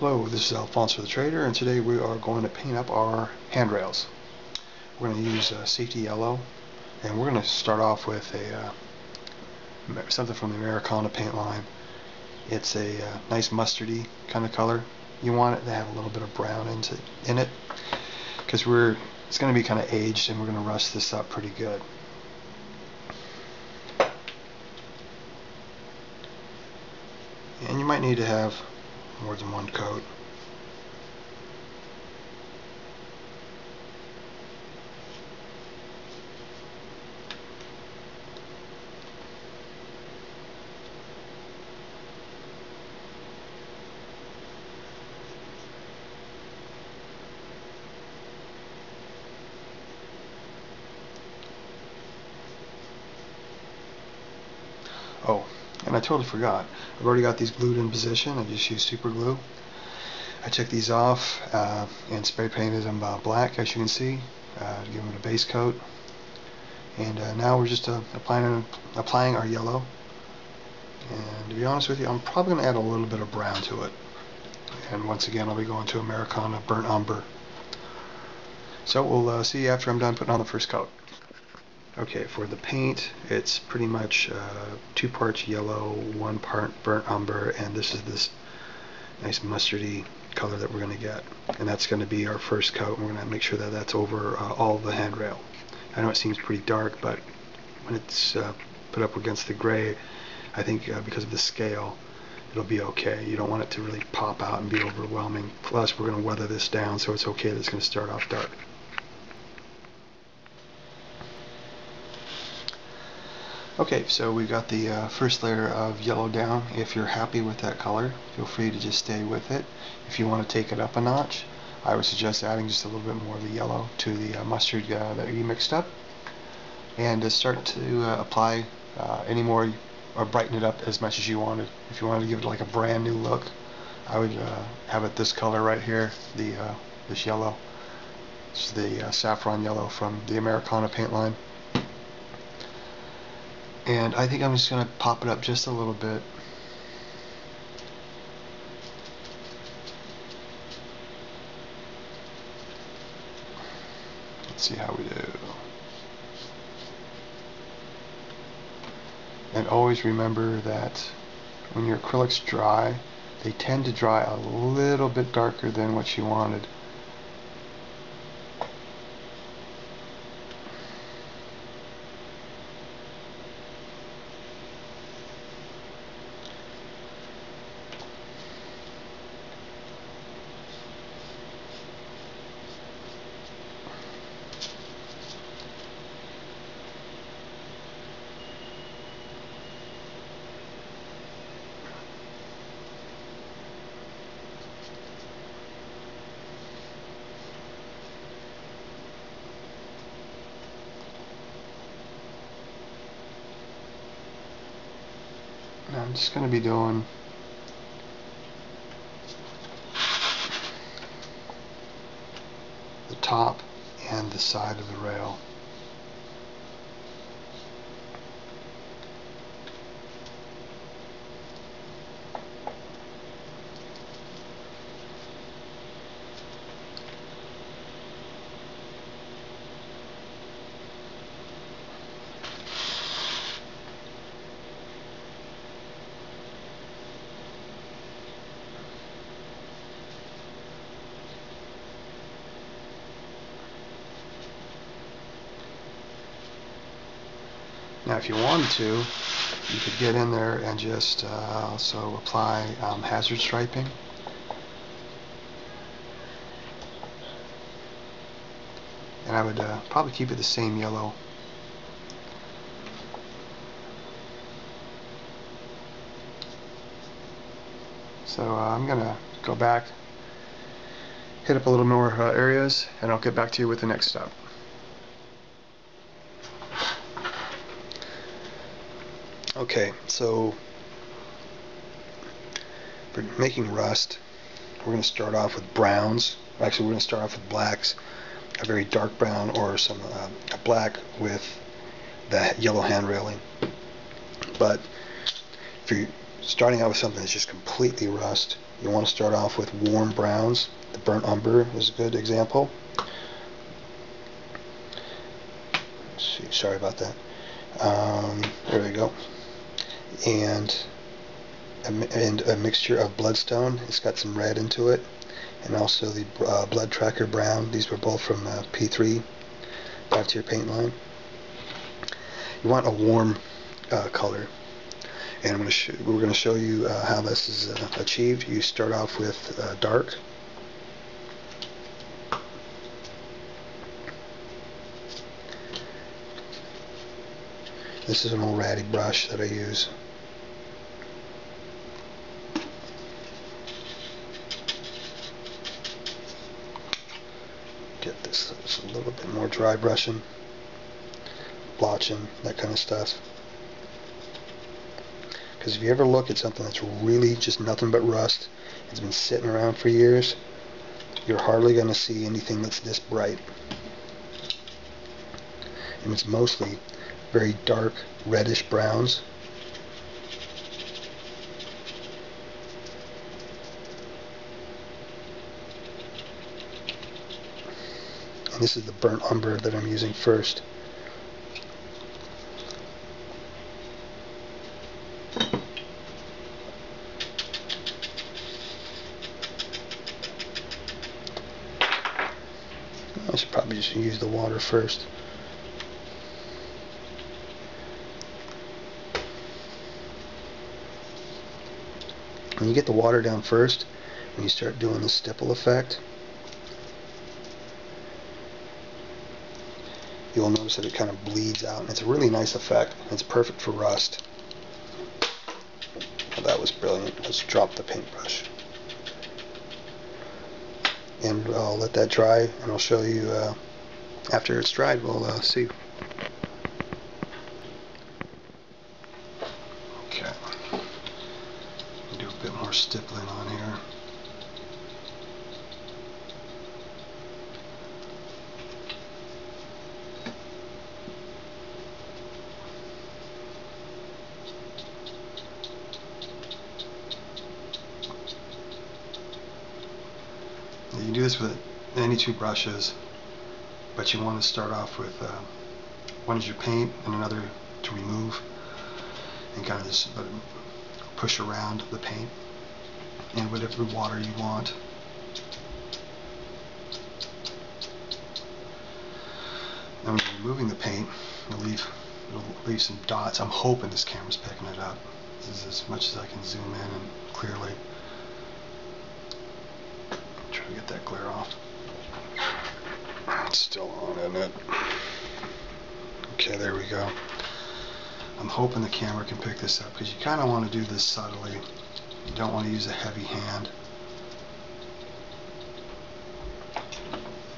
Hello, this is Alfonso the Traitor and today we are going to paint up our handrails. We're going to use uh, safety yellow and we're going to start off with a uh, something from the Americana paint line. It's a uh, nice mustardy kind of color. You want it to have a little bit of brown into, in it because we're it's going to be kind of aged and we're going to rust this up pretty good. And you might need to have more than one coat. Oh, and I totally forgot. I've already got these glued in position. I just used super glue. I took these off uh, and spray painted them uh, black as you can see uh, to give them a base coat. And uh, now we're just uh, applying, applying our yellow. And to be honest with you, I'm probably going to add a little bit of brown to it. And once again, I'll be going to Americana Burnt Umber. So we'll uh, see after I'm done putting on the first coat. Okay, for the paint, it's pretty much uh, two parts yellow, one part burnt umber, and this is this nice mustardy color that we're going to get. And that's going to be our first coat, and we're going to make sure that that's over uh, all the handrail. I know it seems pretty dark, but when it's uh, put up against the gray, I think uh, because of the scale, it'll be okay. You don't want it to really pop out and be overwhelming. Plus, we're going to weather this down, so it's okay that it's going to start off dark. Okay, so we've got the uh, first layer of yellow down. If you're happy with that color, feel free to just stay with it. If you want to take it up a notch, I would suggest adding just a little bit more of the yellow to the uh, mustard uh, that you mixed up. And to start to uh, apply uh, any more or brighten it up as much as you wanted. If you wanted to give it like a brand new look, I would uh, have it this color right here, the this yellow. It's the saffron yellow from the Americana paint line and I think I'm just going to pop it up just a little bit. Let's see how we do. And always remember that when your acrylics dry they tend to dry a little bit darker than what you wanted I'm just going to be doing the top and the side of the rail. Now if you wanted to, you could get in there and just uh, also apply um, hazard striping. And I would uh, probably keep it the same yellow. So uh, I'm going to go back, hit up a little more uh, areas, and I'll get back to you with the next step. Okay, so for making rust, we're going to start off with browns. Actually, we're going to start off with blacks, a very dark brown or some uh, a black with the yellow hand railing. But if you're starting out with something that's just completely rust, you want to start off with warm browns. The burnt umber is a good example. See, sorry about that. Um, there we go. And a, and a mixture of bloodstone. It's got some red into it, and also the uh, blood tracker brown. These were both from uh, P3 Privateer paint line. You want a warm uh, color and I'm to we're going to show you uh, how this is uh, achieved. You start off with uh, dark. This is an old ratty brush that I use. Get this, this a little bit more dry brushing, blotching, that kind of stuff. Because if you ever look at something that's really just nothing but rust, it's been sitting around for years, you're hardly going to see anything that's this bright. And it's mostly very dark reddish browns. This is the burnt umber that I'm using first. I should probably just use the water first. When you get the water down first, when you start doing the stipple effect, you'll notice that it kind of bleeds out. And it's a really nice effect. It's perfect for rust. Well, that was brilliant. Let's drop the paintbrush and I'll let that dry and I'll show you uh, after it's dried we'll uh, see okay do a bit more stippling 92 brushes, but you want to start off with uh, one is your paint and another to remove and kind of just uh, push around the paint and whatever water you want. I'm removing the paint, it'll leave, it'll leave some dots. I'm hoping this camera's picking it up. This is as much as I can zoom in and clearly try to get that glare off. It's still on, isn't it? Okay, there we go. I'm hoping the camera can pick this up because you kind of want to do this subtly. You don't want to use a heavy hand.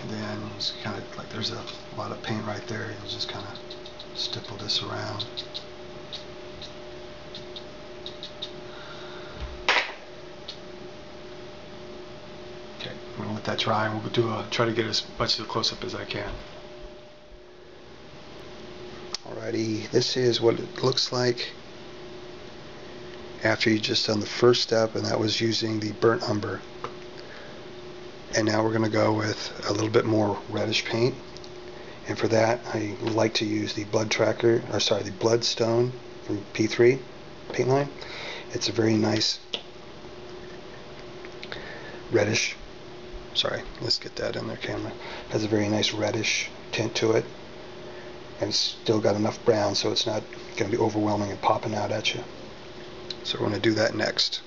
And then just kind of like there's a lot of paint right there. You'll just kind of stipple this around. Let that dry and we'll do a try to get as much of a close up as I can. Alrighty, this is what it looks like after you just done the first step and that was using the burnt umber. And now we're going to go with a little bit more reddish paint. And for that I like to use the blood tracker, or sorry, the bloodstone from P3 paint line. It's a very nice reddish sorry let's get that in there camera. Has a very nice reddish tint to it. And it's still got enough brown so it's not going to be overwhelming and popping out at you. So we're going to do that next.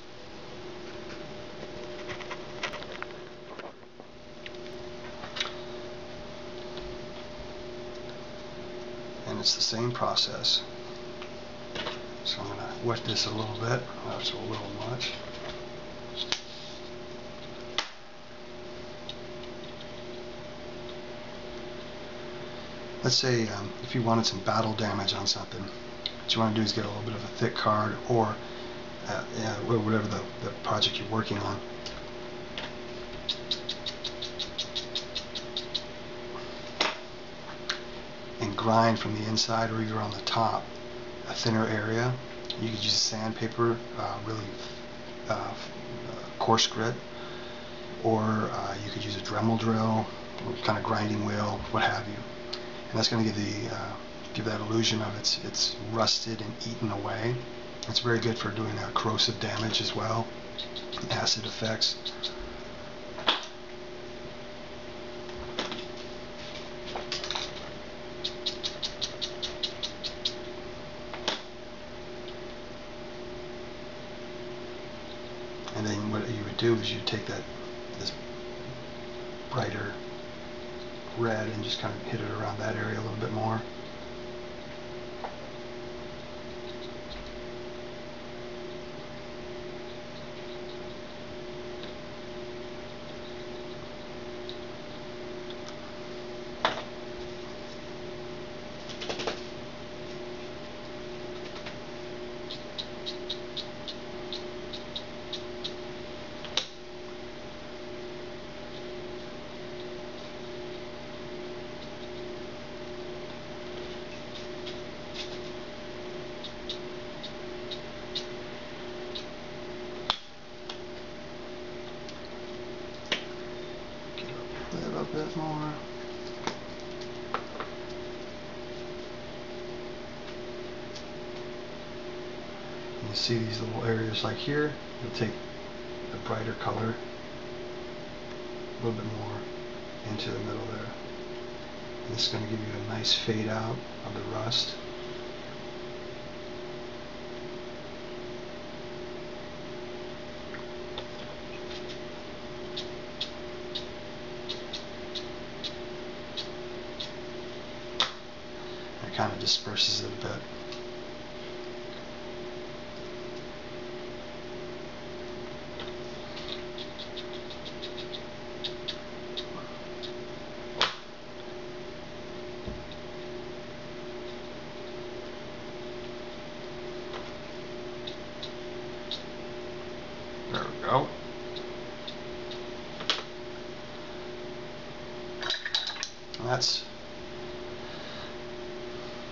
And it's the same process. So I'm going to wet this a little bit. That's a little much let's say um, if you wanted some battle damage on something, what you want to do is get a little bit of a thick card or uh, yeah, whatever the, the project you're working on. And grind from the inside or either on the top a thinner area. You could use sandpaper, uh, really uh, coarse grit, or uh, you could use a Dremel drill, kind of grinding wheel, what have you. That's going to give the uh, give that illusion of it's it's rusted and eaten away. It's very good for doing uh, corrosive damage as well, acid effects. and then what you would do is you take that this brighter red and just kind of hit it around that area a little bit more a little bit more. You see these little areas like here, you'll take the brighter color a little bit more into the middle there. And this is going to give you a nice fade out of the rust. It kind of disperses it a bit. Go. that's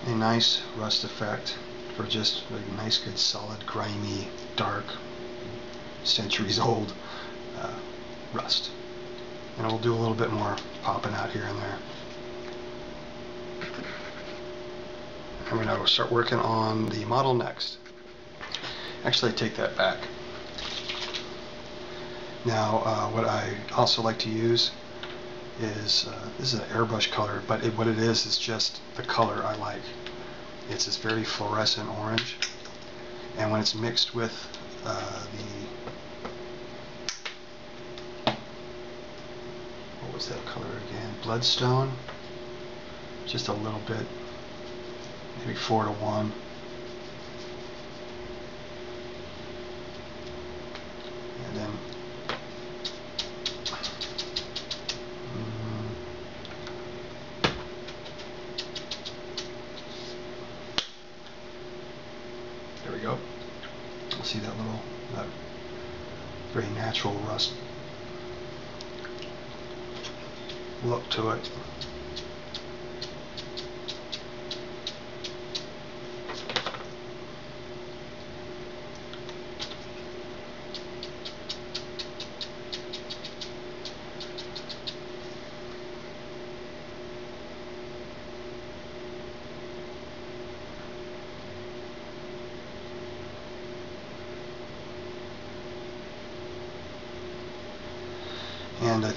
a nice rust effect for just a nice good solid grimy dark centuries old uh, rust. And we'll do a little bit more popping out here and there. I'm going to start working on the model next. Actually I take that back now, uh, what I also like to use is, uh, this is an airbrush color, but it, what it is is just the color I like. It's this very fluorescent orange, and when it's mixed with uh, the, what was that color again? Bloodstone? Just a little bit, maybe 4 to 1.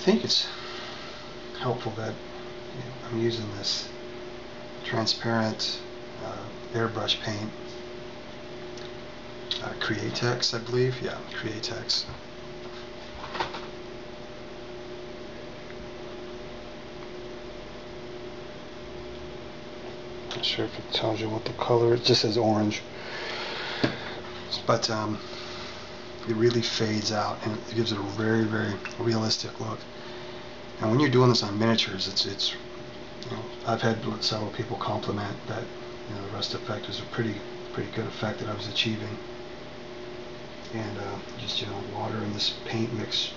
Think it's helpful that I'm using this transparent uh, airbrush paint. Uh, Createx I believe. Yeah Createx. Not sure if it tells you what the color is. it just says orange. But um, it really fades out and it gives it a very very realistic look and when you're doing this on miniatures it's it's you know I've had several people compliment that you know the rust effect was a pretty pretty good effect that I was achieving and uh, just you know water in this paint mix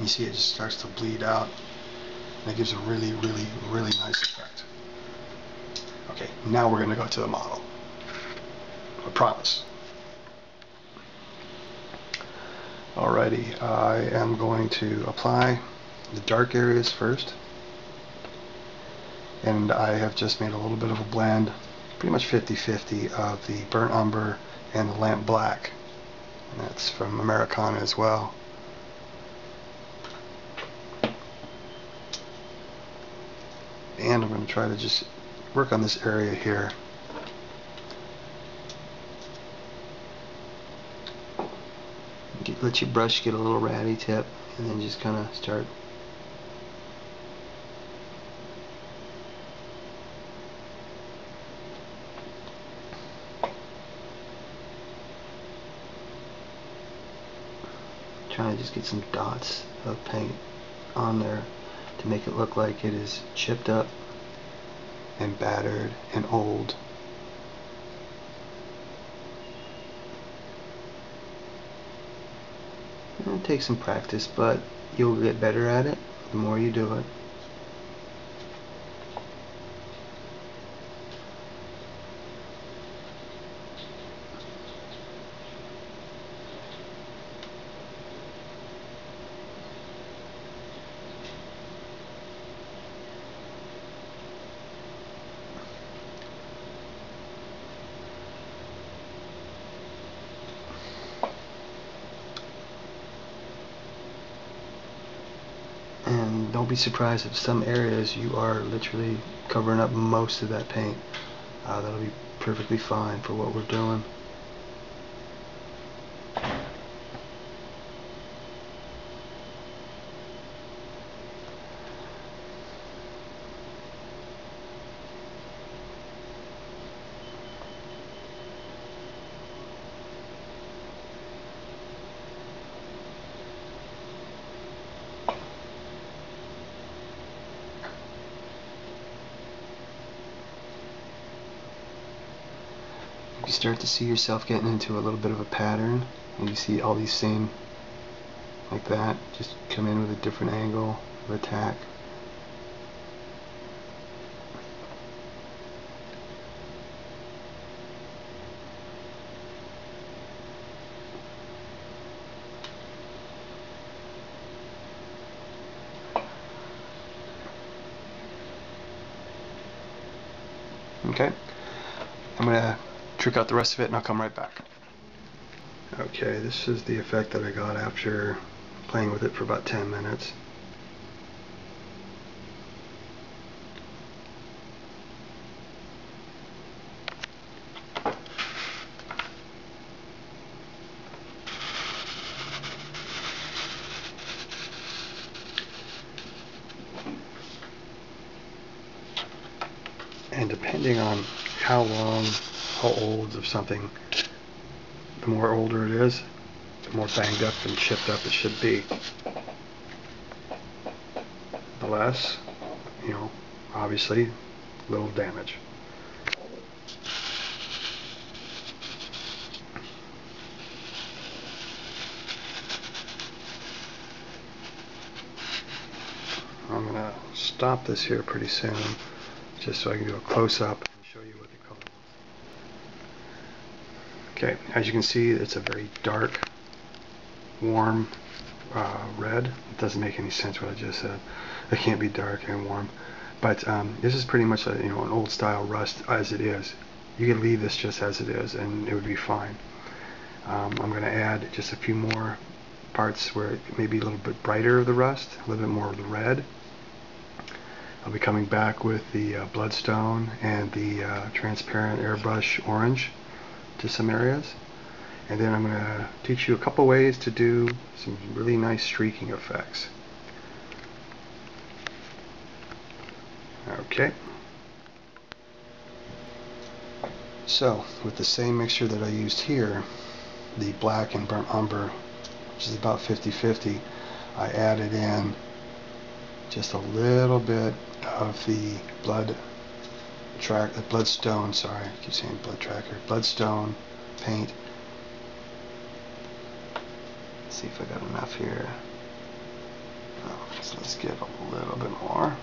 you see it just starts to bleed out and it gives a really really really nice effect Okay, now we're going to go to the model. I promise. Alrighty, I am going to apply the dark areas first. And I have just made a little bit of a blend, pretty much 50-50 of the burnt umber and the lamp black. And that's from Americana as well. And I'm going to try to just work on this area here. Let your brush get a little ratty tip and then just kind of start trying to just get some dots of paint on there to make it look like it is chipped up and battered and old. It takes some practice, but you'll get better at it the more you do it. and don't be surprised if some areas you are literally covering up most of that paint. Uh, that'll be perfectly fine for what we're doing start to see yourself getting into a little bit of a pattern and you see all these same like that just come in with a different angle of attack. Okay, I'm going to trick out the rest of it and I'll come right back. Okay, this is the effect that I got after playing with it for about 10 minutes. and depending on how long how old of something, the more older it is, the more banged up and chipped up it should be. The less, you know, obviously, little damage. I'm going to stop this here pretty soon just so I can do a close-up Okay, as you can see, it's a very dark, warm uh, red. It doesn't make any sense what I just said. It can't be dark and warm. But um, this is pretty much a, you know an old style rust as it is. You could leave this just as it is and it would be fine. Um, I'm going to add just a few more parts where it may be a little bit brighter of the rust, a little bit more of the red. I'll be coming back with the uh, bloodstone and the uh, transparent airbrush orange to some areas. And then I'm going to teach you a couple ways to do some really nice streaking effects. Okay. So, with the same mixture that I used here, the black and burnt umber, which is about 50-50, I added in just a little bit of the blood track, bloodstone, sorry, I keep saying blood tracker, bloodstone paint. Let's see if I got enough here. Oh, so let's get a little bit more.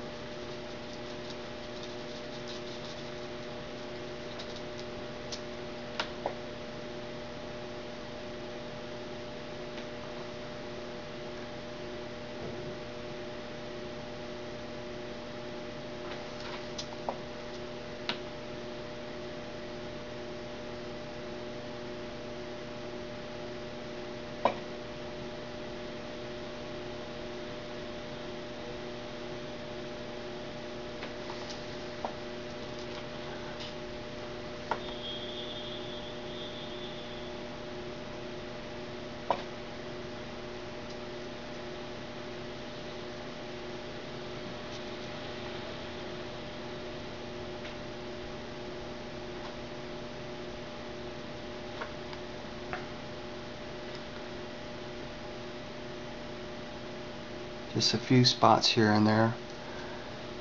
Just a few spots here and there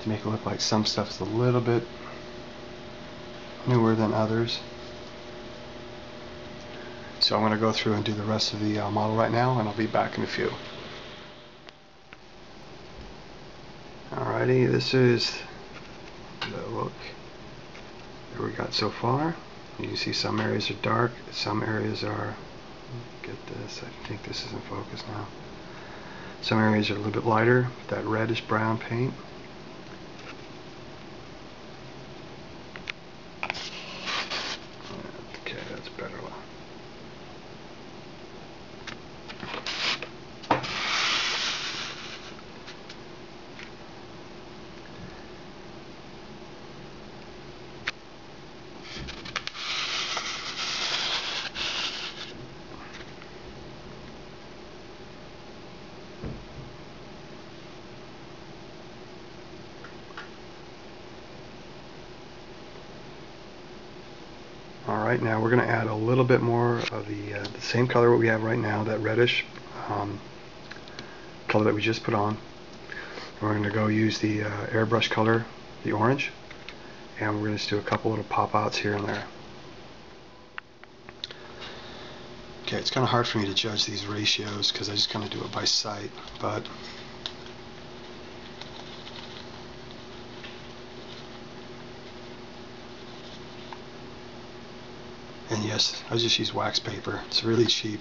to make it look like some stuff's a little bit newer than others. So I'm going to go through and do the rest of the uh, model right now and I'll be back in a few. Alrighty, this is the look that we got so far. You can see some areas are dark, some areas are, get this, I think this is in focus now. Some areas are a little bit lighter, that reddish brown paint. Okay, that's better. Alright, now we're going to add a little bit more of the, uh, the same color what we have right now, that reddish um, color that we just put on. we're going to go use the uh, airbrush color, the orange, and we're going to just do a couple little pop outs here and there. Okay, it's kind of hard for me to judge these ratios because I just kind of do it by sight, but and yes I just use wax paper. It's really cheap.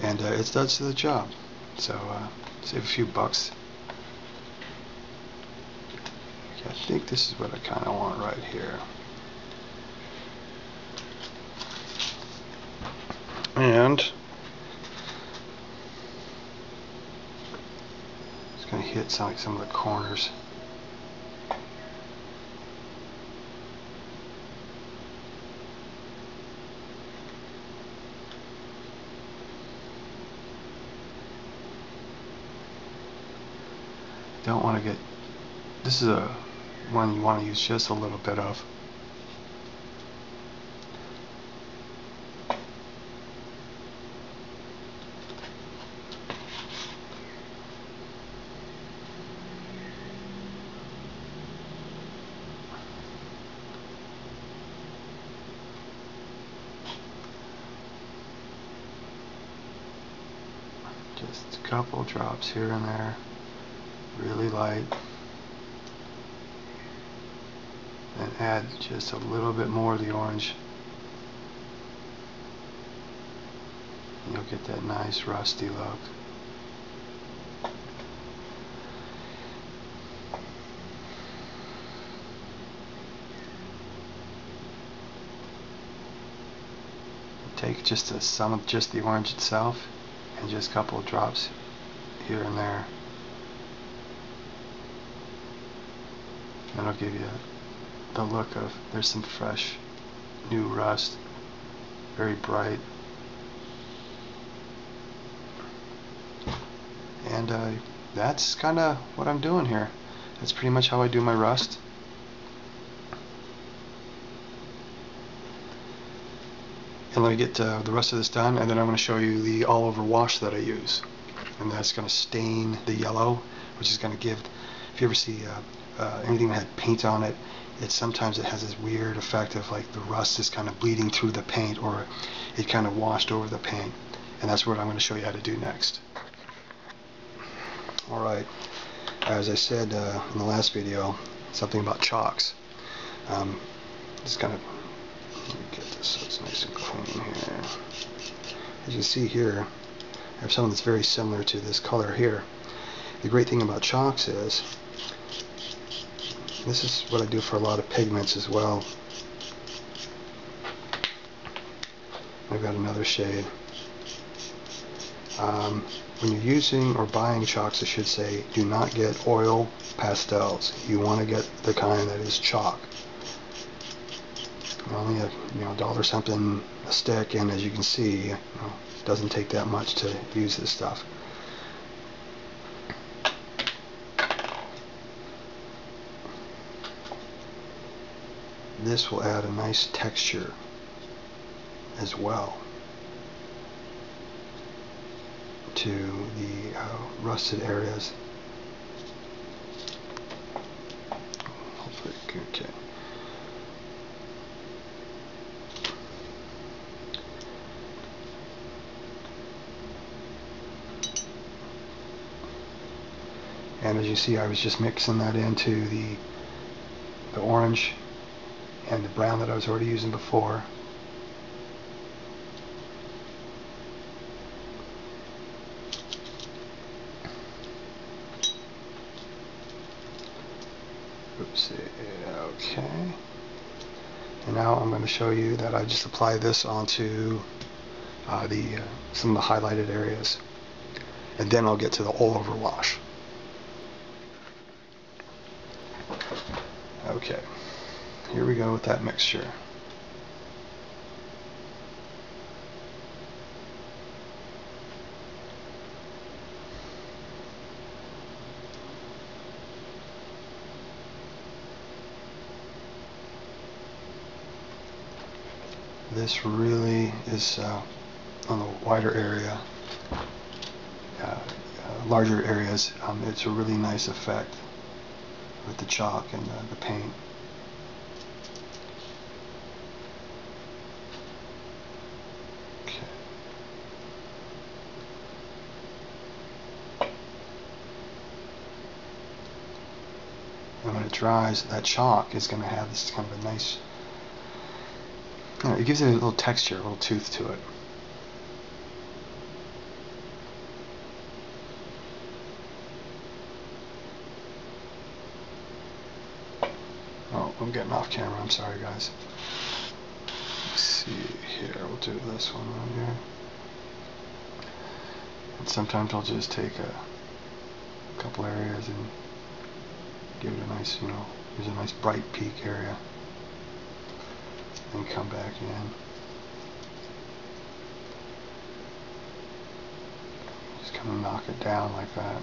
And uh, it does the job. So uh, save a few bucks. Okay, I think this is what I kind of want right here. And it's going to hit some, like some of the corners don't want to get this is a one you want to use just a little bit of. Just a couple drops here and there. Really light and add just a little bit more of the orange. You'll get that nice rusty look. Take just a, some of just the orange itself and just a couple of drops here and there. That'll give you the look of there's some fresh new rust very bright. And uh, that's kind of what I'm doing here. That's pretty much how I do my rust. And let me get uh, the rest of this done and then I'm going to show you the all over wash that I use. And that's going to stain the yellow which is going to give if you ever see uh, uh, anything that had paint on it, it sometimes it has this weird effect of like the rust is kind of bleeding through the paint or it kind of washed over the paint. And that's what I'm going to show you how to do next. Alright, as I said uh, in the last video, something about chalks. Um, just kind of get this so it's nice and clean here. As you see here, I have something that's very similar to this color here. The great thing about chalks is this is what I do for a lot of pigments as well. I've got another shade. Um, when you're using or buying chalks, I should say, do not get oil pastels. You want to get the kind that is chalk. Only a you know dollar something a stick, and as you can see, you know, it doesn't take that much to use this stuff. this will add a nice texture as well to the uh, rusted areas. Hopefully, okay. And as you see, I was just mixing that into the the orange and the brown that I was already using before Oopsie, okay. And now I'm going to show you that I just apply this onto uh, the uh, some of the highlighted areas. And then I'll get to the all over wash. Okay, here we go with that mixture. This really is uh, on the wider area, uh, uh, larger areas. Um, it's a really nice effect with the chalk and the, the paint. Dries, that chalk is going to have this kind of a nice it gives it a little texture, a little tooth to it. Oh, I'm getting off camera. I'm sorry, guys. Let's see here. We'll do this one right here. And sometimes I'll just take a couple areas and give it a nice, you know, use a nice bright peak area and come back in. Just kind of knock it down like that.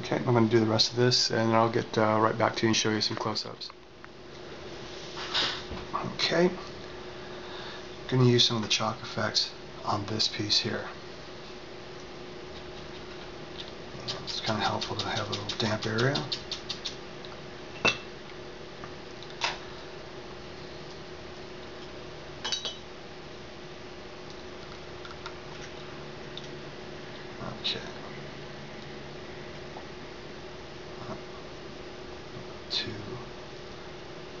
Okay, I'm going to do the rest of this and I'll get uh, right back to you and show you some close-ups. Okay, going to use some of the chalk effects on this piece here. It's kind of helpful to have a little damp area. Okay. Too,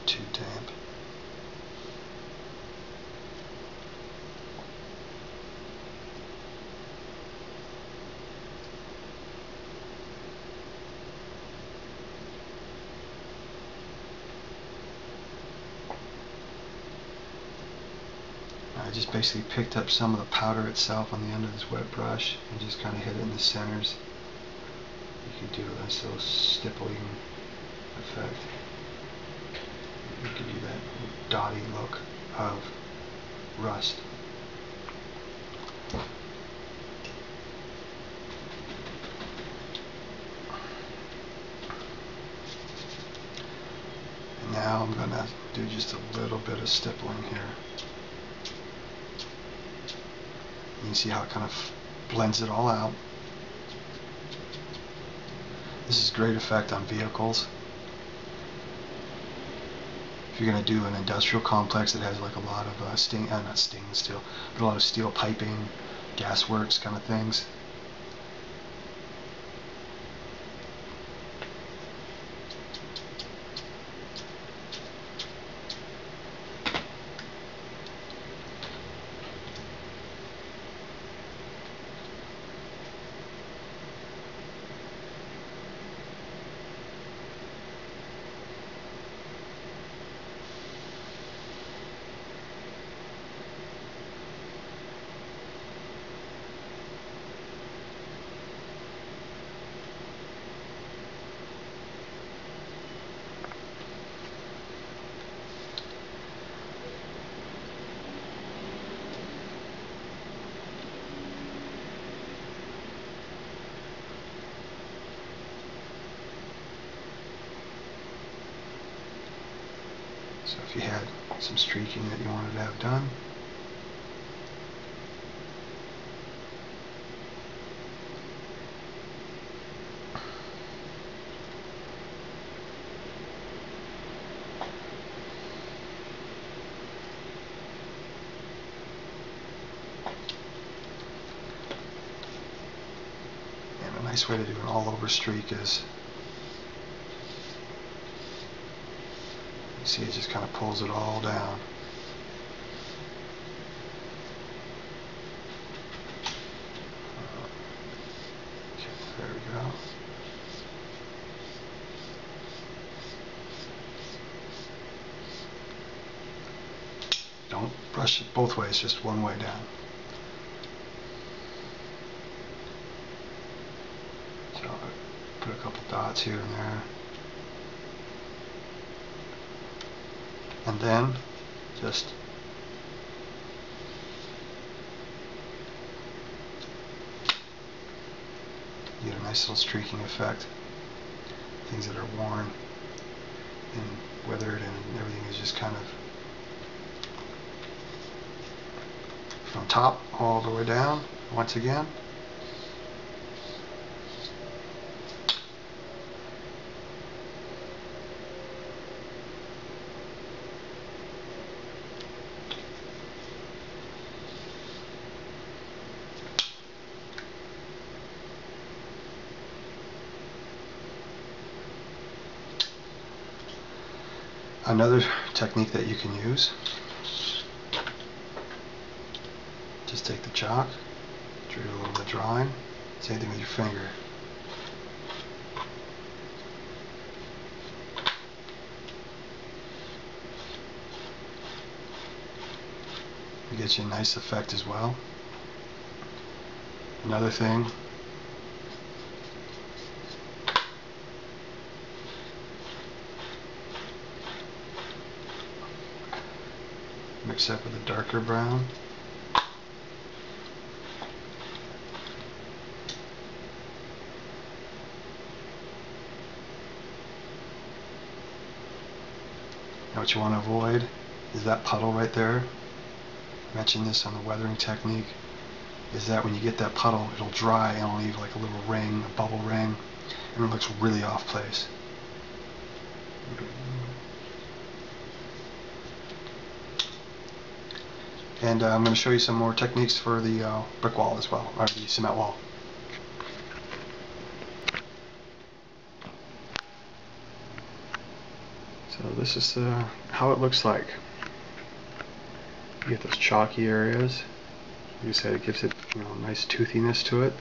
too damp. I just basically picked up some of the powder itself on the end of this wet brush and just kind of hit it in the centers. You can do a nice little stippling effect. You can do that dotty look of rust. And now I'm going to do just a little bit of stippling here. You see how it kind of blends it all out. This is great effect on vehicles. If you're going to do an industrial complex that has like a lot of uh, sting, uh, not stainless steel, but a lot of steel piping, gas works kind of things, So if you had some streaking that you wanted to have done, nice way to do an all-over streak is you see it just kind of pulls it all down. Okay, there we go. Don't brush it both ways, just one way down. So put a couple dots here and there. And then just get a nice little streaking effect. Things that are worn and weathered and everything is just kind of from top all the way down once again. Another technique that you can use just take the chalk, do a little bit drawing, same thing with your finger. It gets you a nice effect as well. Another thing that with a darker brown. Now what you want to avoid is that puddle right there. Mentioned this on the weathering technique. Is that when you get that puddle, it'll dry and it'll leave like a little ring, a bubble ring, and it looks really off place. And uh, I'm going to show you some more techniques for the uh, brick wall as well, or the cement wall. So this is uh, how it looks like. You get those chalky areas. Like I said, it gives it you know nice toothiness to it.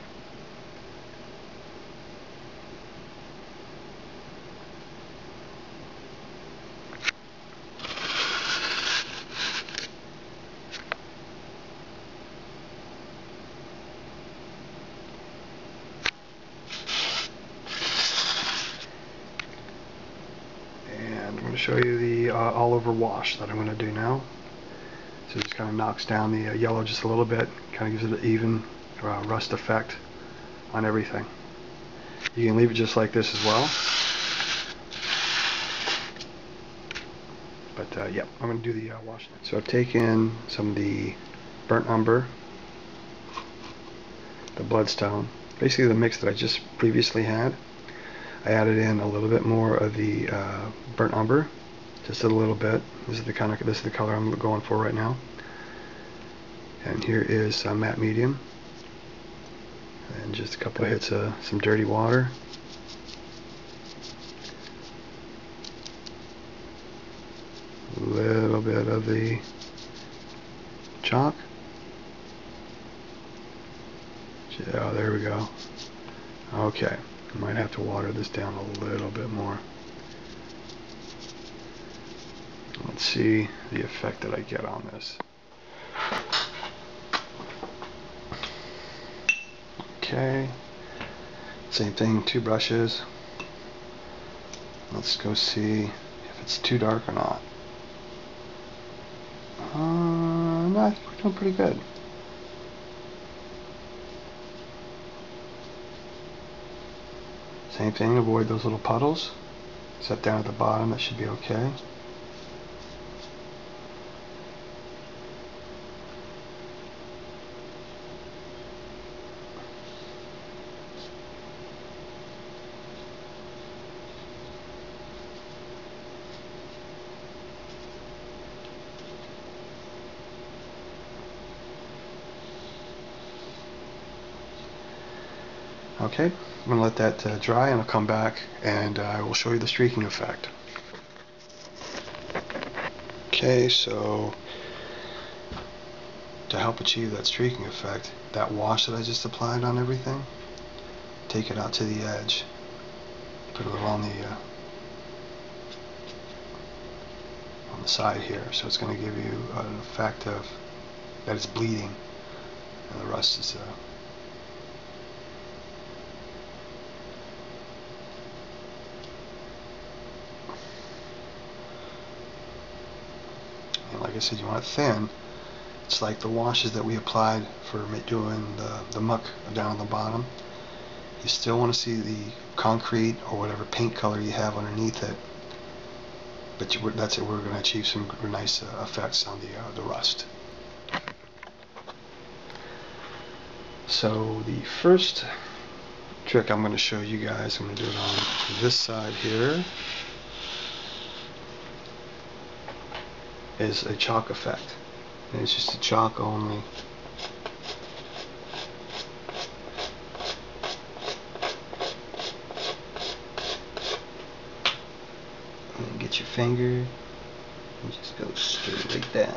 going to show you the uh, all over wash that I'm going to do now. So it just kind of knocks down the uh, yellow just a little bit, kind of gives it an even uh, rust effect on everything. You can leave it just like this as well. But uh, yep, I'm going to do the uh, wash. So I've taken some of the burnt umber, the bloodstone, basically the mix that I just previously had. I added in a little bit more of the uh, burnt umber, just a little bit. This is the kind of this is the color I'm going for right now. And here is uh, matte medium, and just a couple of hits of some dirty water. A little bit of the chalk. Yeah, there we go. Okay. I might have to water this down a little bit more. Let's see the effect that I get on this. Okay, same thing, two brushes. Let's go see if it's too dark or not. Uh, no, I think we're doing pretty good. Same thing, avoid those little puddles. Set down at the bottom, that should be okay. Okay, I'm going to let that uh, dry and I'll come back and uh, I will show you the streaking effect. Okay, so to help achieve that streaking effect, that wash that I just applied on everything, take it out to the edge, put a little on the uh, on the side here, so it's going to give you an effect of that it's bleeding, and the rust is uh, said, you want it thin. It's like the washes that we applied for doing the, the muck down on the bottom. You still want to see the concrete or whatever paint color you have underneath it. But you, that's it. We're going to achieve some nice uh, effects on the uh, the rust. So the first trick I'm going to show you guys, I'm going to do it on this side here, is a chalk effect. And it's just a chalk only. And get your finger and just go straight down.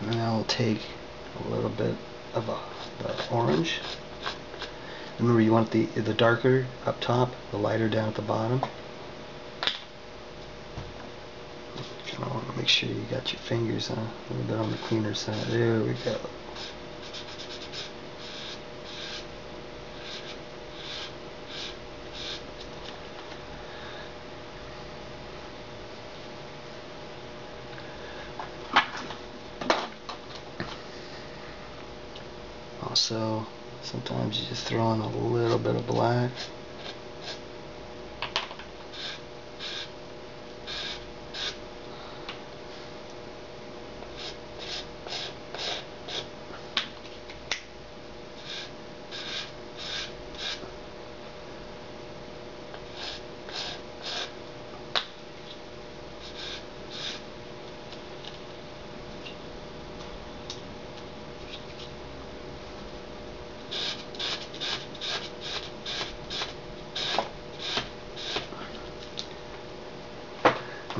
And then I'll take a little bit of a, the orange Remember you want the the darker up top, the lighter down at the bottom. Kind want to make sure you got your fingers on a little bit on the cleaner side. There we go. Also, Sometimes you just throw in a little bit of black.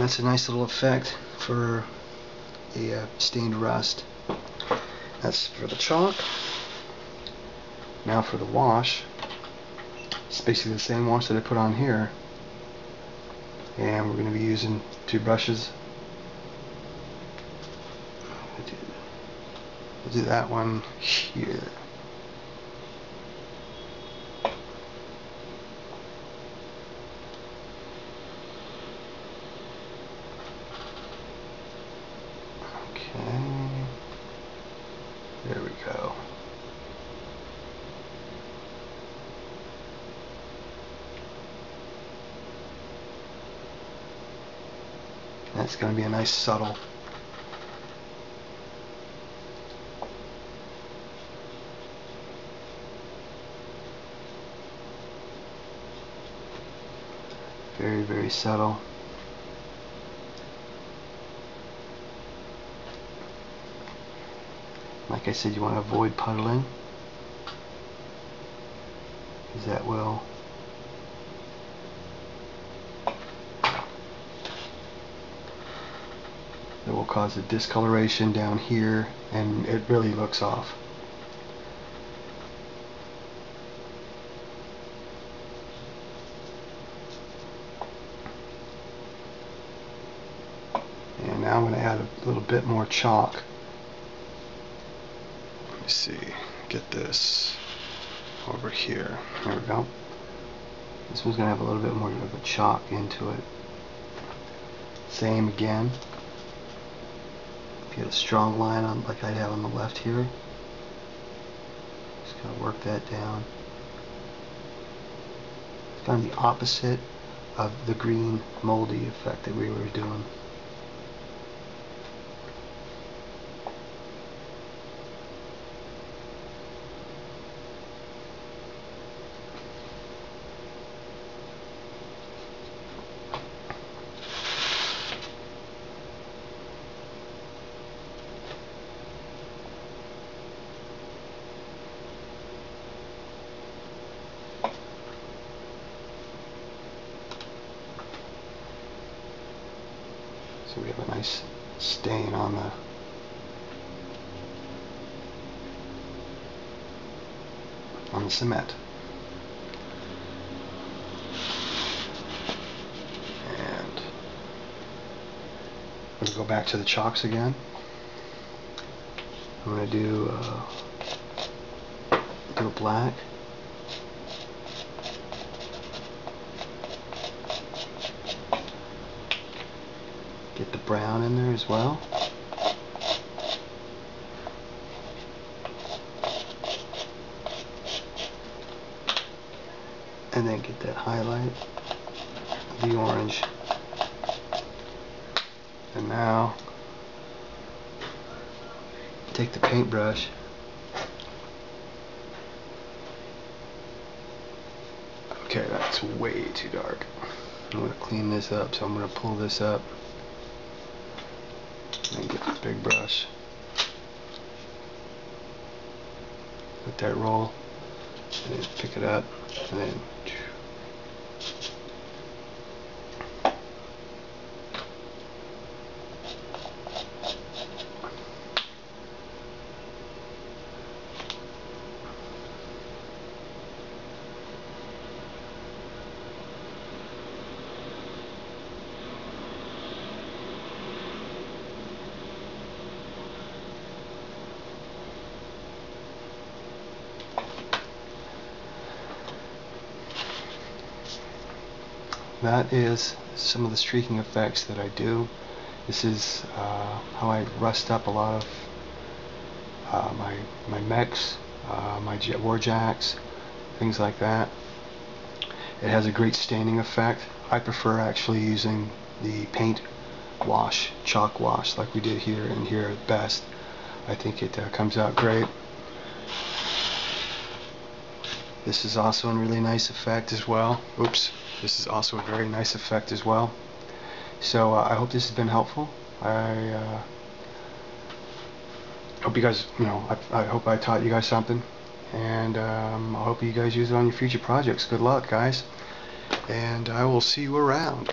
That's a nice little effect for a uh, stained rust. That's for the chalk. Now for the wash. It's basically the same wash that I put on here. And we're going to be using two brushes. We'll do that one here. There we go. That's going to be a nice subtle very very subtle. Like I said, you want to avoid puddling? Because that will that will cause a discoloration down here and it really looks off. And now I'm going to add a little bit more chalk Let me see, get this over here. There we go. This one's going to have a little bit more of a chalk into it. Same again. Get a strong line on like I have on the left here. Just kind of work that down. It's kind of the opposite of the green moldy effect that we were doing. Nice stain on the on the cement. And I'm going to go back to the chalks again. I'm going to do uh, do a black. Brown in there as well. And then get that highlight the orange. And now take the paintbrush okay that's way too dark I'm going to clean this up so I'm going to pull this up and get brush let that roll. And then pick it up. And then that is some of the streaking effects that I do. This is uh, how I rust up a lot of uh, my my mechs, uh, my warjacks, things like that. It has a great staining effect. I prefer actually using the paint wash, chalk wash, like we did here and here at best. I think it uh, comes out great. This is also a really nice effect as well. Oops. This is also a very nice effect as well. So uh, I hope this has been helpful. I uh, hope you guys, you know, I, I, hope I taught you guys something. And um, I hope you guys use it on your future projects. Good luck, guys. And I will see you around.